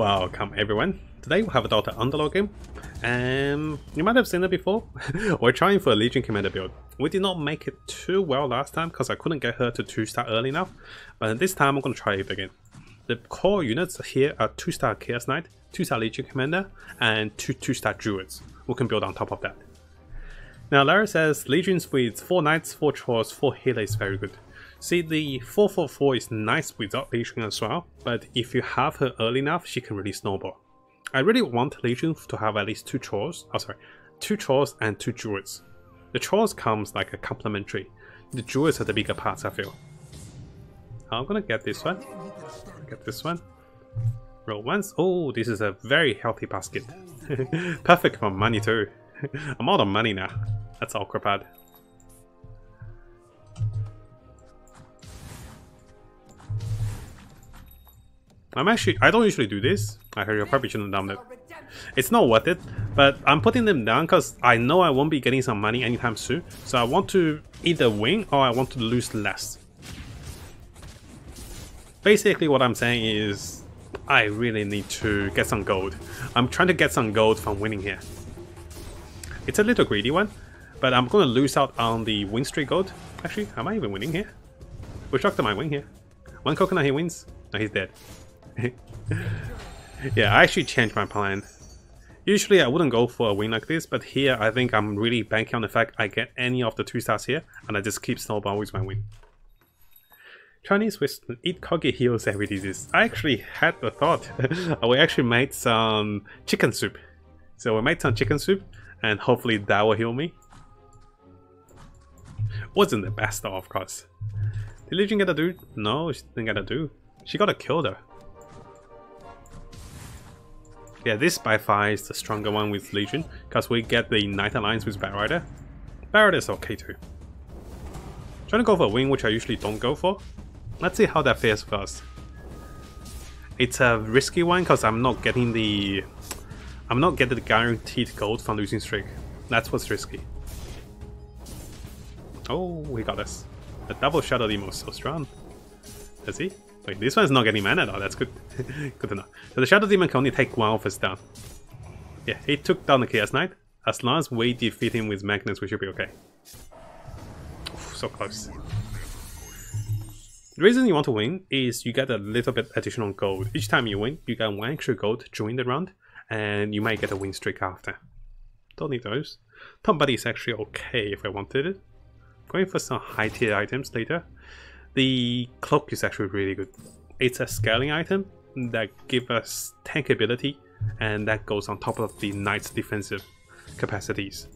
Welcome everyone. Today we'll have a Dota Underlord game. And you might have seen it before. We're trying for a Legion Commander build. We did not make it too well last time because I couldn't get her to 2 star early enough. But this time I'm going to try it again. The core units here are 2 star Chaos Knight, 2 star Legion Commander, and 2 2 star Druids. We can build on top of that. Now Lara says Legion with 4 Knights, 4 Trolls, 4 Healer is very good. See, the 444 is nice without Legion as well, but if you have her early enough, she can really snowball. I really want Legion to have at least two Trolls, oh sorry, two Trolls and two Druids. The Trolls comes like a complementary. The Druids are the bigger parts, I feel. I'm gonna get this one. Get this one. Roll once. Oh, this is a very healthy basket. Perfect for money too. I'm out of money now. That's awkward I'm actually, I don't usually do this. I heard you probably shouldn't have done it. It's not worth it, but I'm putting them down because I know I won't be getting some money anytime soon. So I want to either win or I want to lose less. Basically what I'm saying is I really need to get some gold. I'm trying to get some gold from winning here. It's a little greedy one, but I'm going to lose out on the win streak gold. Actually, am I even winning here? Witch Doctor might winning here? One coconut he wins? No, he's dead. yeah, I actually changed my plan. Usually I wouldn't go for a win like this, but here I think I'm really banking on the fact I get any of the 2 stars here, and I just keep snowball with my win. Chinese wisdom, eat kogi heals every disease. I actually had the thought. we actually made some chicken soup. So we made some chicken soup, and hopefully that will heal me. Wasn't the best though, of course. Did Legion get a dude? No, she didn't get a dude. She got a kill though. Yeah, this by far is the stronger one with Legion, because we get the Knight Alliance with Batrider. Batrider is okay too. Trying to go for a wing, which I usually don't go for. Let's see how that fares for us. It's a risky one because I'm not getting the I'm not getting the guaranteed gold from losing streak. That's what's risky. Oh, we got this. The double Shadow Demon is so strong. Does he? Wait, this one's not getting mana though, that's good. good enough. So the Shadow Demon can only take one of us down. Yeah, he took down the Chaos Knight. As long as we defeat him with Magnus, we should be okay. Oof, so close. The reason you want to win is you get a little bit additional gold. Each time you win, you get one extra gold during the round, and you might get a win streak after. Don't need those. Tom Buddy is actually okay if I wanted it. Going for some high tier items later. The cloak is actually really good. It's a scaling item that gives us tank ability and that goes on top of the knight's defensive capacities.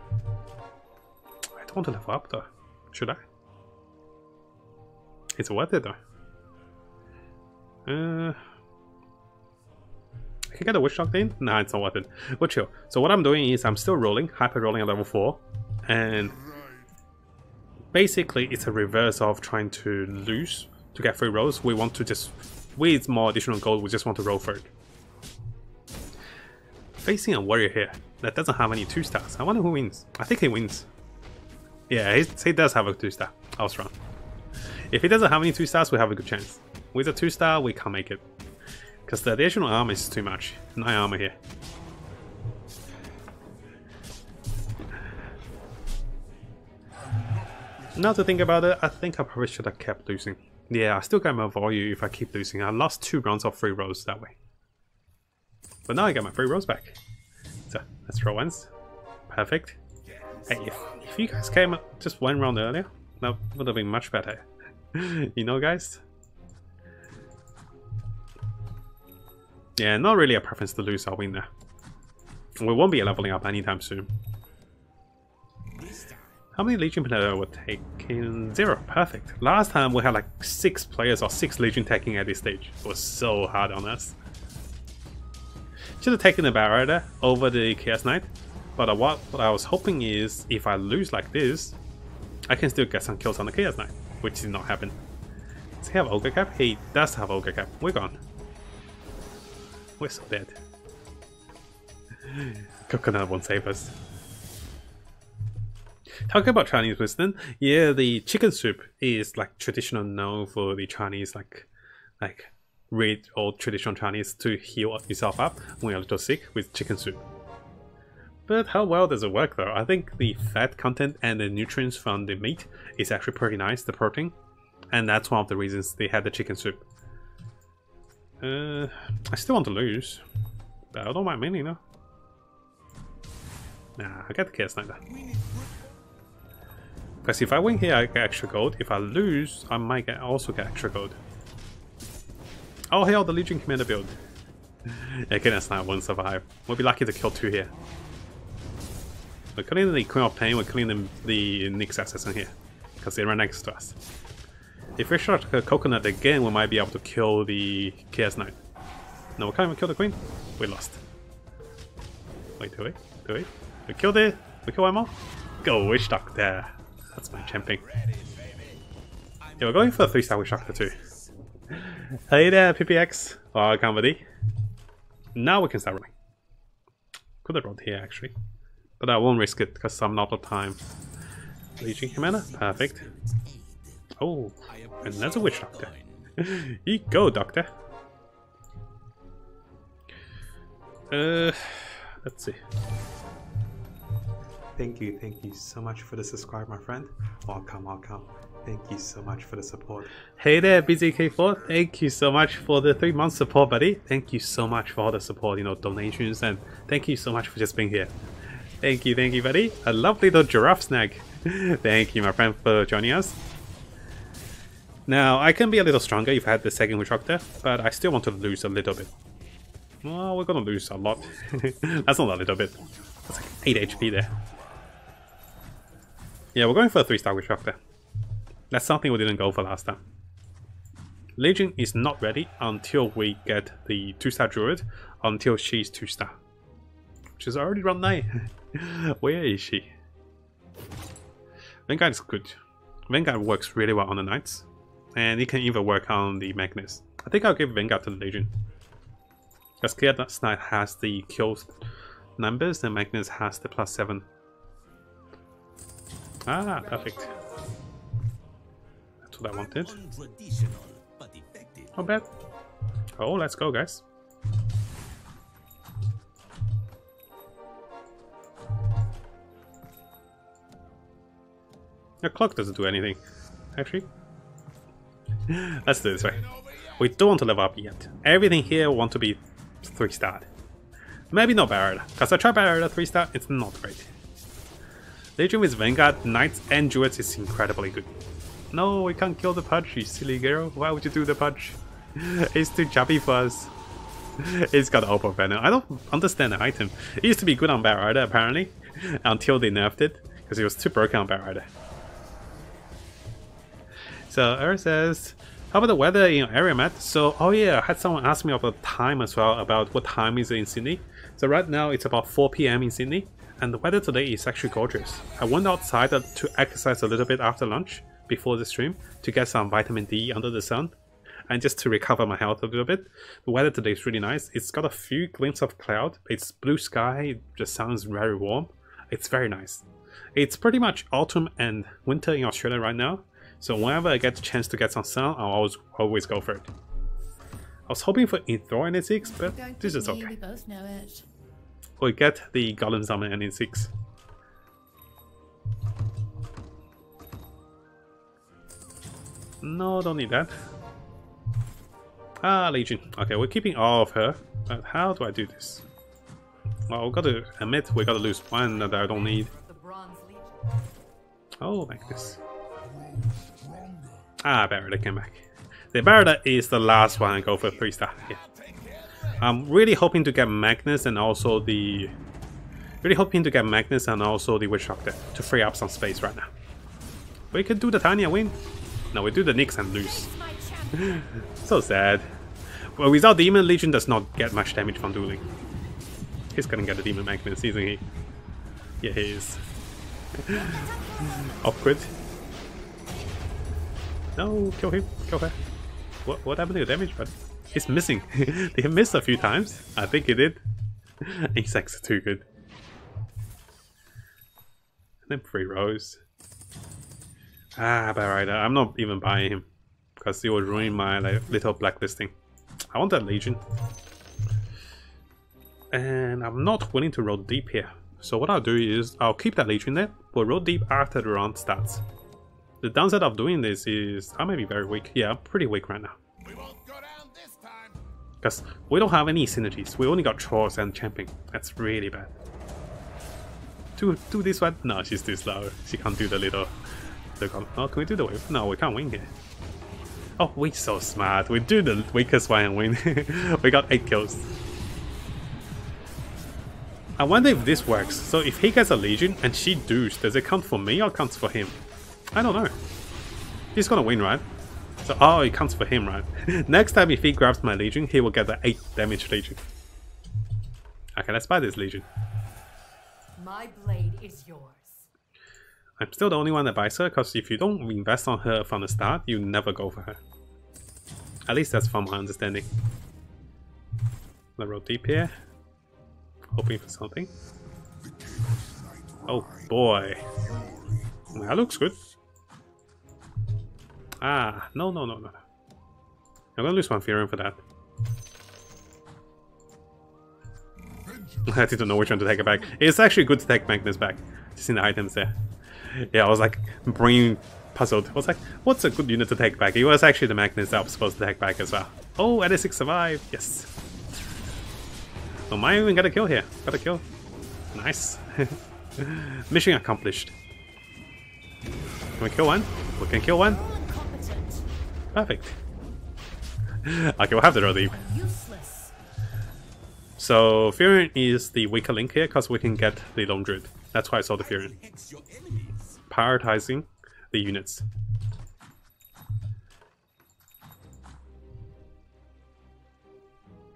I don't want to level up though. Should I? It's worth it though. Uh, I can get a Witch Doctor in? Nah, it's not worth it. But chill. So what I'm doing is I'm still rolling, hyper rolling at level 4, and basically it's a reverse of trying to lose to get free rolls. We want to just, with more additional gold, we just want to roll third. Facing a warrior here that doesn't have any 2 stars. I wonder who wins. I think he wins. Yeah, he, he does have a 2 star. I was wrong. If he doesn't have any 2 stars, we have a good chance. With a 2 star, we can't make it. Because the additional armor is too much. 9 armor here. Now to think about it, I think I probably should have kept losing. Yeah, I still get my value if I keep losing. I lost two rounds of free rolls that way. But now I get my free rolls back. So, let's roll once. Perfect. Hey, if, if you guys came just one round earlier, that would have been much better. you know, guys? Yeah, not really a preference to lose or win there. We won't be leveling up anytime soon. How many Legion players were taking? Zero. Perfect. Last time we had like six players or six Legion taking at this stage. It was so hard on us. Should have taken the Batrider over the Chaos Knight. But what, what I was hoping is if I lose like this, I can still get some kills on the Chaos Knight, which did not happen. Does he have Ogre Cap? He does have Ogre Cap. We're gone. We're so dead. Coconut won't save us. Talking about Chinese wisdom, yeah, the chicken soup is like traditional known for the Chinese like like read old traditional Chinese to heal yourself up when you're a little sick with chicken soup. But how well does it work though? I think the fat content and the nutrients from the meat is actually pretty nice, the protein. And that's one of the reasons they had the chicken soup. Uh, I still want to lose. But I don't mind winning though. Nah, I got the Chaos Knight Because if I win here, I get extra gold. If I lose, I might get also get extra gold. Oh, hell, the Legion Commander build. yeah, Chaos Knight won't survive. We'll be lucky to kill two here. We're killing the Queen of Pain, we're killing the, the Nyx Assassin here. Because they're right next to us. If we shot a Coconut again, we might be able to kill the Chaos Knight. No, we can't even kill the Queen. We lost. Wait, do we? Do we? We killed it. We kill one more. Go Witch Doctor. That's my champion. Yeah, we're going for a 3 star Witch Doctor too. hey there, PPX. Oh, comedy. Now we can start running. Could have rolled here actually. But I won't risk it because I'm not of time. Legion Commander, perfect. Oh, and that's a Witch Doctor. you go, Doctor. Uh, let's see. Thank you, thank you so much for the subscribe, my friend. Welcome, welcome. Thank you so much for the support. Hey there, BZK4. Thank you so much for the three month support, buddy. Thank you so much for all the support, you know, donations, and thank you so much for just being here. Thank you, thank you, buddy. A lovely little giraffe snag. thank you, my friend, for joining us. Now, I can be a little stronger if I had the second Retractor, but I still want to lose a little bit. Well, we're gonna lose a lot. That's not a little bit. That's like 8 HP there. Yeah, we're going for a 3-star Retractor. That's something we didn't go for last time. Legion is not ready until we get the 2-star Druid, until she's 2-star. She's already run 9. Where is she? Vanguard is good. Vanguard works really well on the Knights. And it can even work on the Magnus. I think I'll give Vanguard to the Legion. Because Chaos Knight has the kill numbers and Magnus has the plus 7 Ah, perfect. That's what I wanted. Not bad. Oh, let's go, guys. The clock doesn't do anything, actually. Let's do this way. We don't want to level up yet. Everything here want to be 3 star. Maybe not Barrett, because I tried Barrett 3 star, it's not great. Legion with Vanguard, Knights, and Druids is incredibly good. No, we can't kill the Pudge, you silly girl. Why would you do the Pudge? it's too chubby for us. it's got Opal Venom. I don't understand the item. It used to be good on Batrider apparently, until they nerfed it, because it was too broken on Batrider. So Earth says, how about the weather in your area, Matt? So, oh yeah, I had someone ask me about the time as well, about what time is it in Sydney. So right now it's about 4 p.m. in Sydney and the weather today is actually gorgeous. I went outside to exercise a little bit after lunch, before the stream, to get some vitamin D under the sun, and just to recover my health a little bit. The weather today is really nice. It's got a few glimpses of cloud, it's blue sky, it just sounds very warm. It's very nice. It's pretty much autumn and winter in Australia right now, so whenever I get the chance to get some sun, I'll always, always go for it. I was hoping for Enthor in 6, but this is okay we get the Golem Summon in 6. No, don't need that. Ah, Legion. Okay, we're keeping all of her. But how do I do this? Well, we gotta admit we gotta lose one that I don't need. Oh, like this. Ah, Barrett came back. The Barrett is the last one I go for 3 star. Yeah. I'm really hoping to get Magnus and also the... Really hoping to get Magnus and also the Witch Doctor to free up some space right now. We could do the Tanya win. No, we do the Nyx and lose. so sad. Well, without Demon, Legion does not get much damage from dueling. He's gonna get a Demon Magnus, isn't he? Yeah, he is. Awkward. No, kill him, kill her. What, what happened to your damage, buddy? He's missing. he missed a few times. I think he did. Insects are too good. And then free rows. Ah, right, I'm not even buying him because he will ruin my like, little blacklisting. I want that Legion. And I'm not willing to roll deep here. So what I'll do is I'll keep that Legion there, but roll deep after the round starts. The downside of doing this is I may be very weak. Yeah, I'm pretty weak right now. Because we don't have any synergies. We only got trolls and champion. That's really bad. Do do this one? No, she's too slow. She can't do the little. The, oh, can we do the wave? No, we can't win here. Oh, we're so smart. We do the weakest one and win. we got 8 kills. I wonder if this works. So if he gets a Legion and she does, does it count for me or counts for him? I don't know. He's gonna win, right? So, oh, it counts for him, right? Next time if he grabs my Legion, he will get the 8 damage Legion. Okay, let's buy this Legion. My blade is yours. I'm still the only one that buys her, because if you don't invest on her from the start, you never go for her. At least that's from my understanding. Let roll deep here. Hoping for something. Oh boy. That looks good. Ah, no, no, no, no. I'm gonna lose my Fury for that. I didn't know which one to take it back. It's actually good to take Magnus back. Just in the items there. Yeah, I was like brain puzzled. I was like, what's a good unit to take back? It was actually the Magnus that I was supposed to take back as well. Oh, Edisic survived. Yes. Oh, I even got a kill here? Got a kill. Nice. Mission accomplished. Can we kill one? We can kill one. Perfect. okay, we'll have the deep. So Furion is the weaker link here because we can get the Lone Druid. That's why I saw the Furion. Prioritizing the units.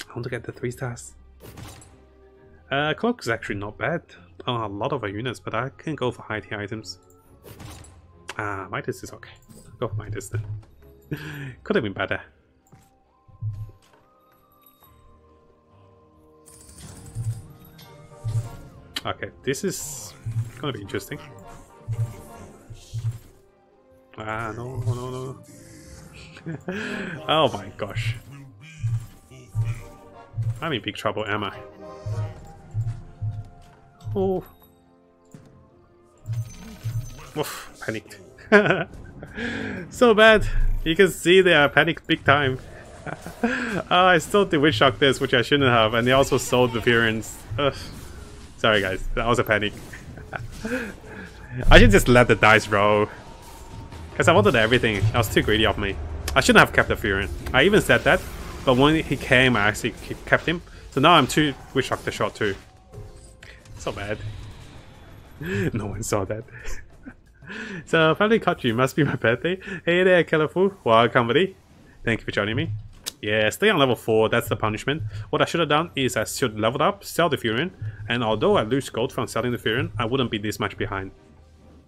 I want to get the 3 stars. Uh, Cloak is actually not bad on a lot of our units, but I can go for high tier items. Ah, Midas is okay. Go for Midas then. Could have been better. Okay, this is gonna be interesting. Ah, no, no, no, oh my gosh. I'm in big trouble, am I? Oh. Oof, panicked. so bad. You can see they are panicked big time. oh, I still did Witch Shock this, which I shouldn't have, and they also sold the appearance. Ugh. Sorry guys, that was a panic. I should just let the dice roll. Because I wanted everything. That was too greedy of me. I shouldn't have kept the Furion. I even said that, but when he came, I actually kept him. So now I'm too Witch Shock the shot too. So bad. no one saw that. so finally caught you. Must be my birthday. Hey there, colorful. Welcome, buddy. Thank you for joining me. Yeah, stay on level 4, that's the punishment. What I should have done is I should level up, sell the Furion, and although I lose gold from selling the Furion, I wouldn't be this much behind.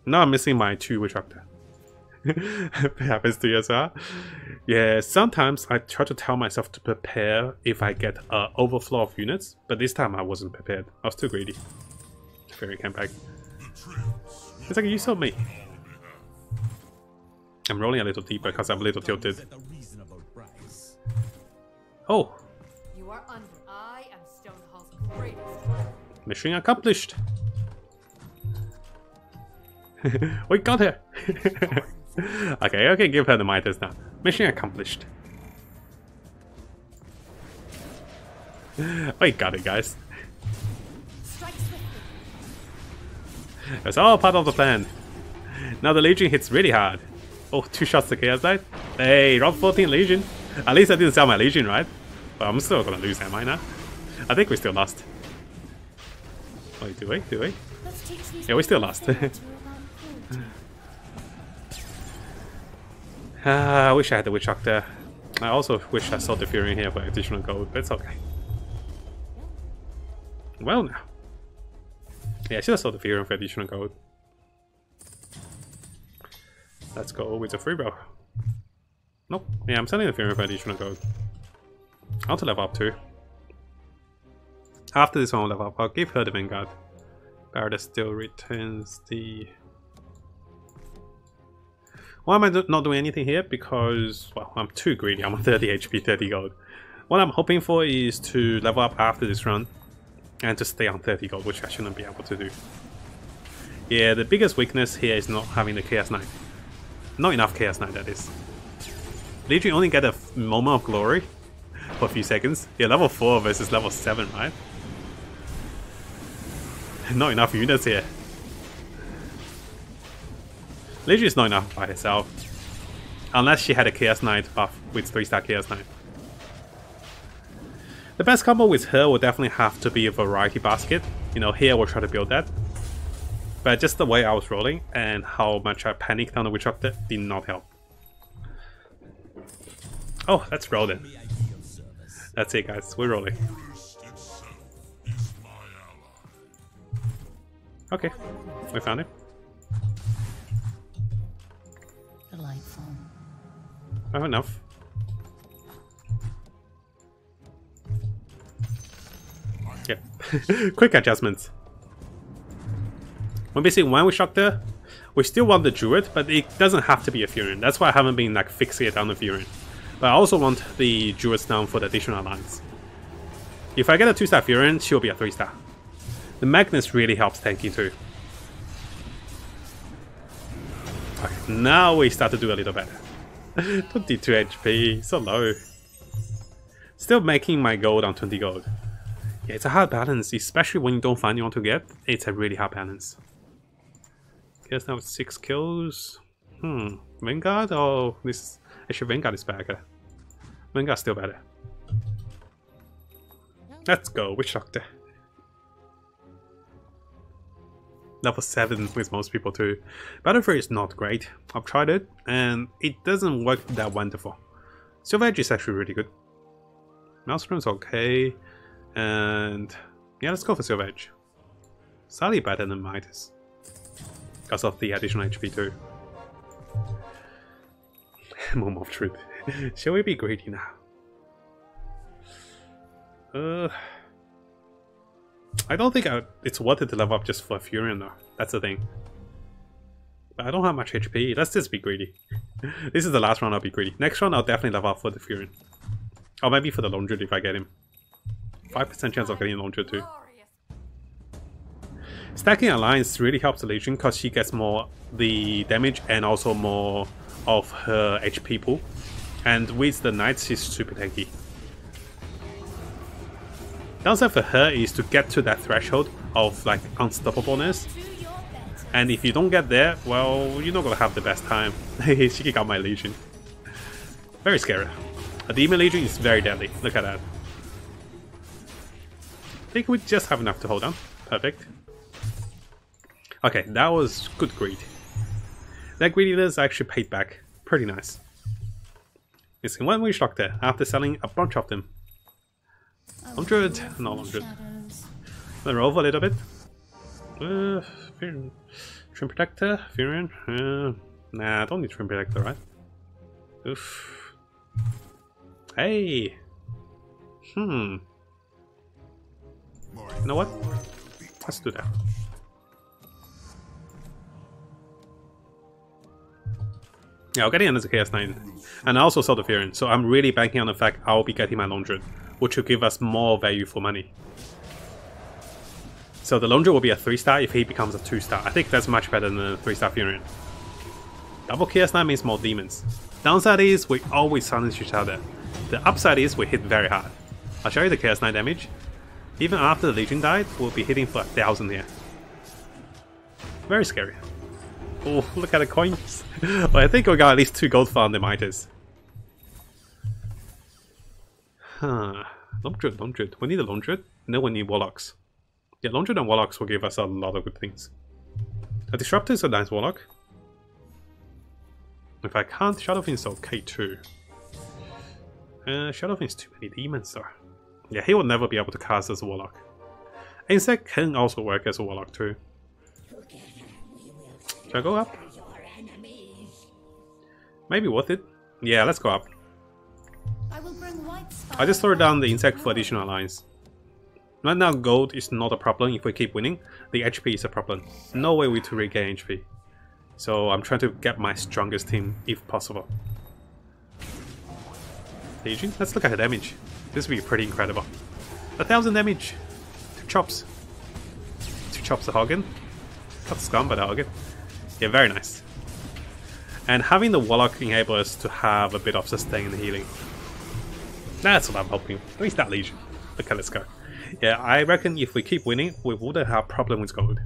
Now I'm missing my 2 Witch Doctor. happens to you as well. Yeah, sometimes I try to tell myself to prepare if I get an overflow of units, but this time I wasn't prepared. I was too greedy. Fairy came back. It's like you saw me. I'm rolling a little deeper because I'm a little tilted. Oh. You are under. I am Stonehall's greatest. Mission accomplished. we got her. okay, okay, give her the Midas now. Mission accomplished. we got it, guys. It's all part of the plan. Now the Legion hits really hard. Oh, two shots to Chaos Knight. Hey, round 14 Legion. At least I didn't sell my Legion, right? But I'm still gonna lose, am I now? I think we still lost. Wait, do we? Do we? Yeah, we still lost. uh, I wish I had the Witch Doctor. I also wish I saw the Fury here for additional gold, but it's okay. Well now. Yeah, I should have sold the Fury for additional gold. Let's go with the free bro. Nope. Yeah, I'm selling the Fury for additional gold. I want to level up too. After this one I'll level up, I'll give her the Vanguard. Barada still returns the... Why am I not doing anything here? Because, well, I'm too greedy. I'm on 30 HP, 30 gold. What I'm hoping for is to level up after this run and to stay on 30 gold, which I shouldn't be able to do. Yeah, the biggest weakness here is not having the Chaos Knight. Not enough Chaos Knight, that is. Literally only get a moment of glory for a few seconds. Yeah, level 4 versus level 7, right? Not enough units here. Literally is not enough by herself. Unless she had a Chaos Knight buff with 3 star Chaos Knight. The best combo with her will definitely have to be a Variety Basket. You know, here we'll try to build that. But just the way I was rolling and how much I panicked on the Witch did not help. Oh, let's roll then. That's it guys, we're rolling. Okay, we found it. I have oh, enough. Yep. Quick adjustments. When basically when we shock there, we still want the Druid, but it doesn't have to be a Furion. That's why I haven't been like fixated on the Furion. But I also want the Druids down for the additional alliance. If I get a 2-star Furion, she'll be a 3-star. The Magnus really helps tanking too. Okay, now we start to do a little better. 22 HP, so low. Still making my gold on 20 gold. Yeah, it's a hard balance, especially when you don't find anyone to get. It's a really hard balance. Guess now it's 6 kills. Hmm, Vanguard? Oh, this actually Vanguard is better. Vanguard's still better. Let's go, Witch Doctor. Level 7 with most people too. Battlefield is not great. I've tried it and it doesn't work that wonderful. Silver Edge is actually really good. Maelstrom's okay. And yeah, let's go for Silver Edge. Slightly better than Midas. Because of the additional HP too. Moment of truth. Shall we be greedy now? Uh, I don't think I, it's worth it to level up just for Furion though. That's the thing. But I don't have much HP. Let's just be greedy. this is the last round I'll be greedy. Next round I'll definitely level up for the Furion. Or maybe for the Druid if I get him. 5% chance of getting Druid too. Stacking Alliance really helps the Legion because she gets more the damage and also more of her HP pool. And with the Knights, she's super tanky. Downside for her is to get to that threshold of like unstoppableness. And if you don't get there, well, you're not gonna have the best time. she kicked out my Legion. Very scary. A Demon Legion is very deadly. Look at that. Think we just have enough to hold on. Perfect. Okay, that was good greed. That greediness actually paid back. Pretty nice. Missing one Witch Doctor after selling a bunch of them. 100, no 100. Then roll a little bit. Uh, Treant Protector, Furion. Uh, nah, don't need Treant Protector, right? Oof. Hey! Hmm. You know what? Let's do that. Yeah, I'll get in as a Chaos Knight. And I also saw the Furion, so I'm really banking on the fact I'll be getting my Druid, which will give us more value for money. So the Druid will be a 3 star if he becomes a 2 star. I think that's much better than a 3 star Furion. Double Chaos Knight means more demons. Downside is we always silence each other. The upside is we hit very hard. I'll show you the Chaos Knight damage. Even after the Legion died, we'll be hitting for a thousand here. Very scary. Oh, look at the coins. well, I think we got at least two gold for the Midas. Huh. Lone Druid. We need a and then we need Warlocks. Yeah, Lone Druid and Warlocks will give us a lot of good things. A Disruptor is a nice Warlock. If I can't, Shadowfiend's okay too. Uh, Shadowfiend's too many demons though. Yeah, he will never be able to cast as a Warlock. Insect can also work as a Warlock too. Should I go up? Maybe worth it. Yeah, let's go up. I just throw down the insect for additional alliance. Right now gold is not a problem if we keep winning, the HP is a problem. No way we to regain HP. So I'm trying to get my strongest team if possible. Legion? Let's look at the damage. This would be pretty incredible. A thousand damage. Two chops. Two chops a Hagen. Got scum, but a Hagen. Yeah, very nice. And having the Warlock enable us to have a bit of sustain and healing. That's what I'm hoping. At least that Legion. Okay, let's go. Yeah, I reckon if we keep winning, we wouldn't have a problem with gold.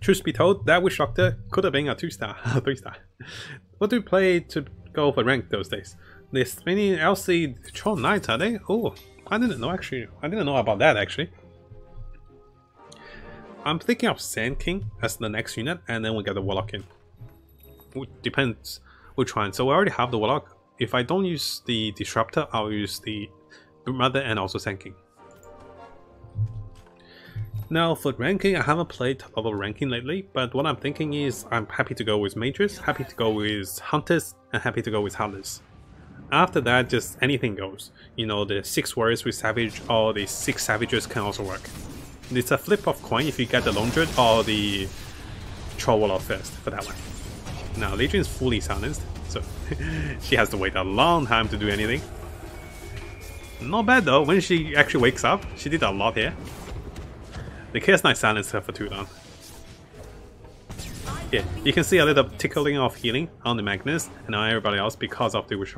Truth be told, that Witch Doctor could have been a 2 star, a 3 star. What do we play to go for rank those days? The spinning LC Troll Knights, are they? Oh, I didn't know actually. I didn't know about that actually. I'm thinking of Sand King as the next unit, and then we get the Warlock in. Depends which one. So we already have the Warlock. If I don't use the Disruptor, I'll use the Mother and also Sand King. Now for ranking, I haven't played top level ranking lately, but what I'm thinking is I'm happy to go with mages, happy to go with hunters, and happy to go with hunters. After that, just anything goes. You know, the 6 warriors with savage or the 6 savages can also work. It's a flip of coin if you get the Druid or the Troll Warlock first for that one. Now, Legion is fully silenced, so she has to wait a long time to do anything. Not bad though, when she actually wakes up, she did a lot here. The Chaos Knight silenced her for too long. Yeah, you can see a little tickling of healing on the Magnus and on everybody else because of the Witch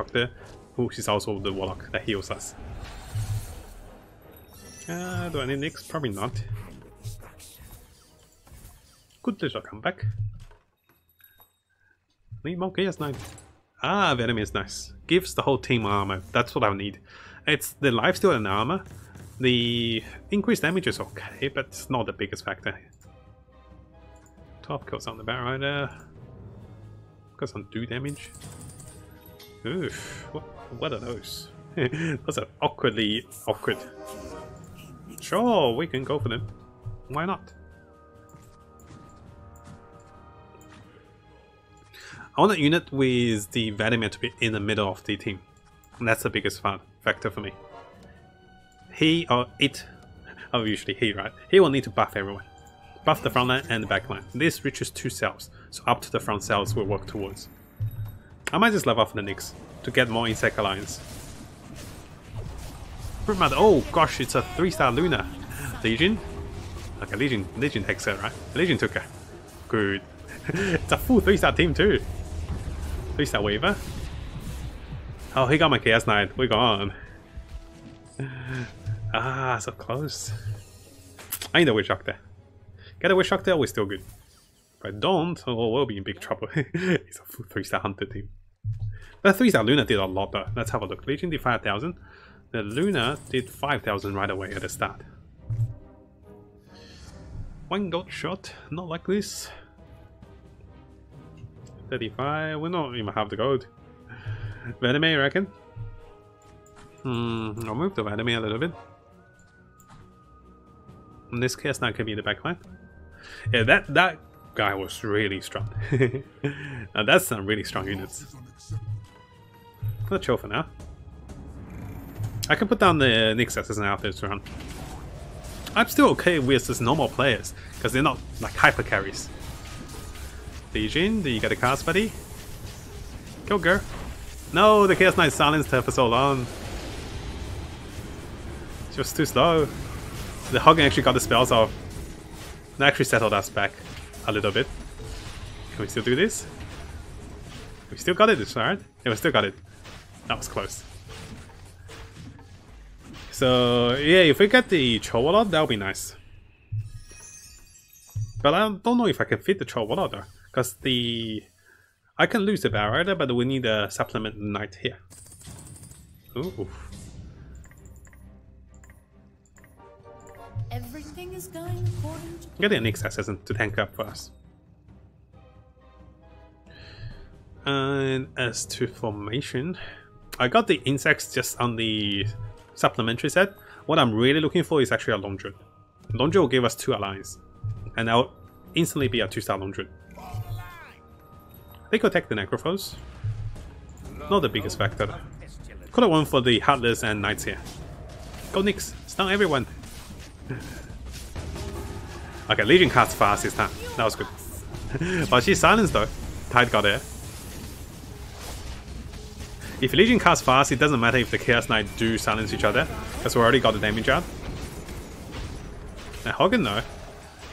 who is also the Warlock that heals us. Uh, do I need Nyx? Probably not. Good little comeback. Need more Chaos Knight. Ah, Venom is nice. Gives the whole team armor. That's what I need. It's the lifesteal and armor. The increased damage is okay, but it's not the biggest factor. Top kills on the Batrider. Rider. Got some do damage. Oof, what, what are those? those are awkwardly awkward. Sure, we can go for them. Why not? I want a unit with the Vladmir to be in the middle of the team. And that's the biggest factor for me. He or it, oh usually he, right? He will need to buff everyone. Buff the front line and the back line. This reaches two cells, so up to the front cells we'll work towards. I might just level off the Nyx to get more Insect Alliance. Oh gosh, it's a 3 star Luna. Legion? Okay, Legion Legion takes her, right? Legion took her. Good. it's a full 3 star team too. 3 star Weaver. Oh, he got my Chaos Knight. We're gone. Ah, so close. I need a Witch Doctor. Get a Witch Doctor, we're still good. If I don't, oh, we'll be in big trouble. it's a full 3 star Hunter team. The 3 star Luna did a lot though. Let's have a look. Legion did 5,000. The Luna did 5,000 right away at the start. One gold shot, not like this. 35, we don't even have the gold. Venom, I reckon? Hmm, I'll move the Venom a little bit. In this case, now could be in the backline. Yeah, that, that guy was really strong. now that's some really strong units. Let's chill for now. I can put down the Nyx Assassin out this round. I'm still okay with just normal players, because they're not like hyper carries. Legion, do you get a cast buddy? Kill girl. No, the Chaos Knight silenced her for so long. She was too slow. The Hagen actually got the spells off. That actually settled us back a little bit. Can we still do this? We still got it, it's alright. Yeah, we still got it. That was close. So yeah, if we get the Troll Warlord, that would be nice. But I don't know if I can fit the Troll Warlord though, because the I can lose the Batrider, but we need a supplement knight here. Ooh. Is going according to Get an Assassin to tank up for us. And as to formation, I got the insects just on the supplementary set. What I'm really looking for is actually a Lone Druid. Lone Druid will give us two allies, and I'll instantly be a 2-star Lone They could take the Necrophos. Not the biggest factor. Could have won for the Heartless and Knights here. Go Nyx, stun everyone. okay, Legion cast fast this time. That was good. but she's silenced though. Tide got there. If Legion casts fast, it doesn't matter if the Chaos Knight do silence each other, because we already got the damage out. Now Hogan though,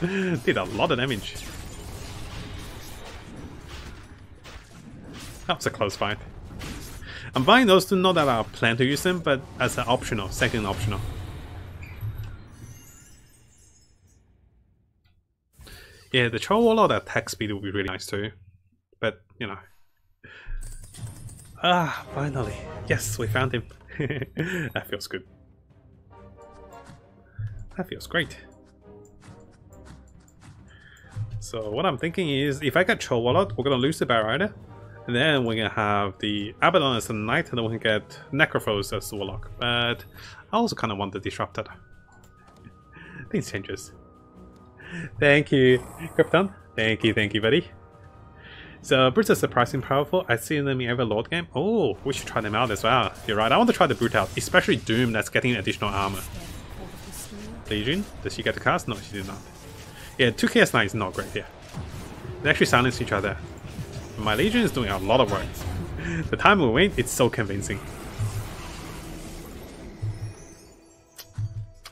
did a lot of damage. That was a close fight. I'm buying those two not that I plan to use them, but as an optional, second optional. Yeah, the Troll Warlord attack speed would be really nice too. But, you know. Ah, finally. Yes, we found him. that feels good. That feels great. So what I'm thinking is, if I get Troll Warlord, we're gonna lose the Batrider. And then we're gonna have the Abaddon as a knight, and then we can get Necrophos as the warlock. But I also kind of want the Disruptor. Things changes. Thank you, Krypton. Thank you, thank you, buddy. So brutes are surprisingly powerful. I've seen them in every Lord game. Oh, we should try them out as well. You're right. I want to try the brute out, especially Doom that's getting additional armor. Legion, does she get the cast? No, she did not. Yeah, 2 Chaos Knight is not great here. They actually silence each other. My Legion is doing a lot of work. The time we win, it's so convincing.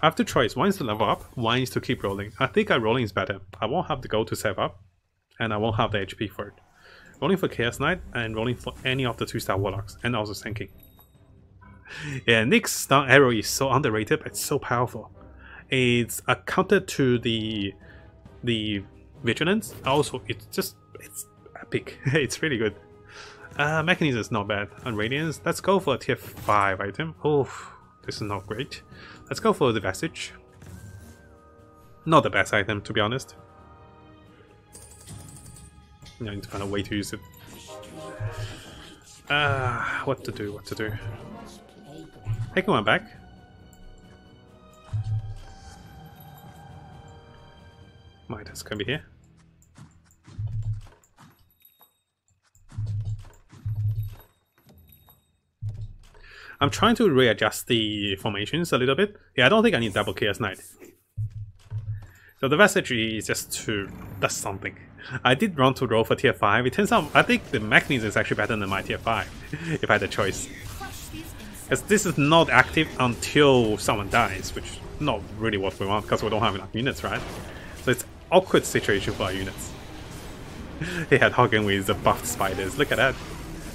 I have two choice. One is to level up, one is to keep rolling. I think I rolling is better. I won't have to go to save up, and I won't have the HP for it. Rolling for Chaos Knight, and rolling for any of the 2-star Warlocks, and also sinking. Yeah, Nyx's stun arrow is so underrated, but it's so powerful. It's a counter to the the Vigilance. Also, it's just it's epic. it's really good. Uh, Mekansm is not bad. On Radiance, let's go for a tier 5 item. Oh, this is not great. Let's go for the Vestige. Not the best item, to be honest. I need to find a way to use it. Ah, uh, what to do, what to do. Taking one back. Midas can be here. I'm trying to readjust the formations a little bit. Yeah, I don't think I need double Chaos Knight. So the Vestige is just to does something. I did run to roll for tier 5. It turns out I think the Mekansm is actually better than my tier 5, if I had a choice. Because this is not active until someone dies, which is not really what we want because we don't have enough units, right? So it's awkward situation for our units. he had Hogan with the buffed spiders, look at that.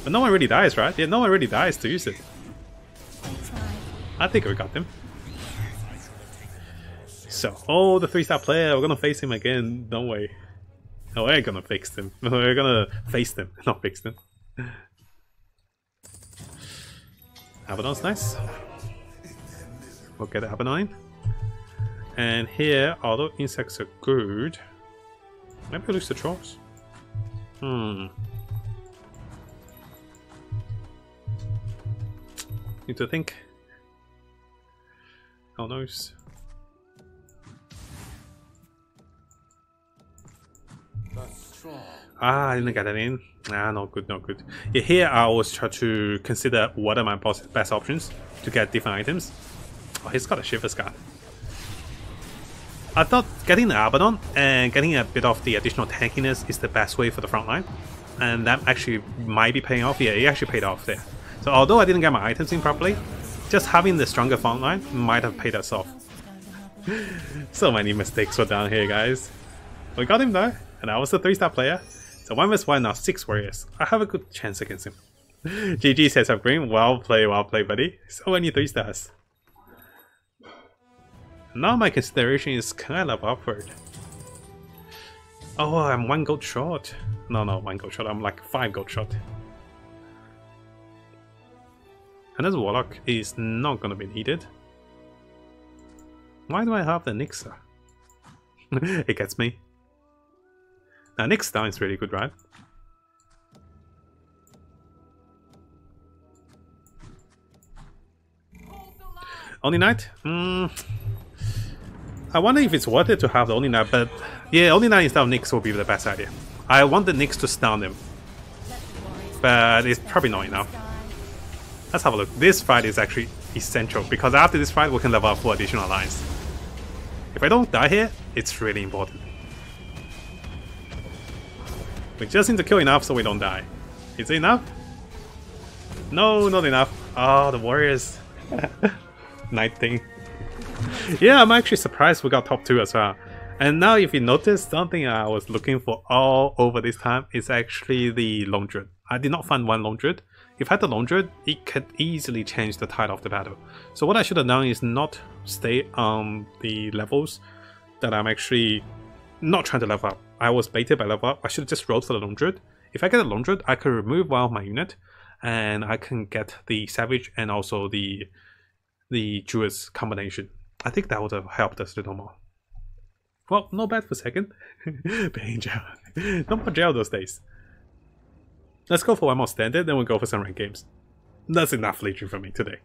But no one really dies, right? Yeah, no one really dies to use it. I think we got them. So, oh, the three-star player, we're gonna face him again, don't we? Oh, we're gonna fix them. We're gonna face them, not fix them. Abaddon's nice. We'll get Abaddon. And here, although insects are good, maybe we'll lose the trolls. Hmm. Need to think. Oh knows? Ah, I didn't get that in. Ah, not good, not good. Yeah, here I always try to consider what are my best options to get different items. Oh, he's got a Shiva's Guard. I thought getting the Abaddon and getting a bit of the additional tankiness is the best way for the front line. And that actually might be paying off. Yeah, it actually paid off there. So although I didn't get my items in properly, just having the stronger front line might have paid us off. so many mistakes were down here, guys. We got him though, and I was a 3-star player. So 1 vs 1 now 6 warriors. I have a good chance against him. GG says up green. Well played, well played, buddy. So many 3 stars. Now my consideration is kind of upward. Oh, I'm 1 gold short. No, no, 1 gold short. I'm like 5 gold short. Another Warlock is not gonna be needed. Why do I have the Nixa? it gets me. Now down is really good, right? Omniknight? Mm. I wonder if it's worth it to have the Omniknight, but yeah, Omniknight instead of Nyx will be the best idea. I want the Nyx to stun him, but it's probably not enough. Let's have a look. This fight is actually essential because after this fight we can level up for additional lines. If I don't die here, it's really important. We just need to kill enough so we don't die. Is it enough? No, not enough. Oh, the Warriors. 19. Yeah, I'm actually surprised we got top 2 as well. And now if you notice, something I was looking for all over this time is actually the Lone I did not find one Lone Druid. If I had the Druid, it could easily change the tide of the battle. So what I should have done is not stay on the levels that I'm actually not trying to level up. I was baited by level up. I should have just rolled for the Druid. If I get Lone Druid, I could remove one of my unit and I can get the Savage and also the the Druid's combination. I think that would have helped us a little more. Well, not bad for second. Being jail. no more jail those days. Let's go for one more standard, then we'll go for some rank games. That's enough Legion for me today.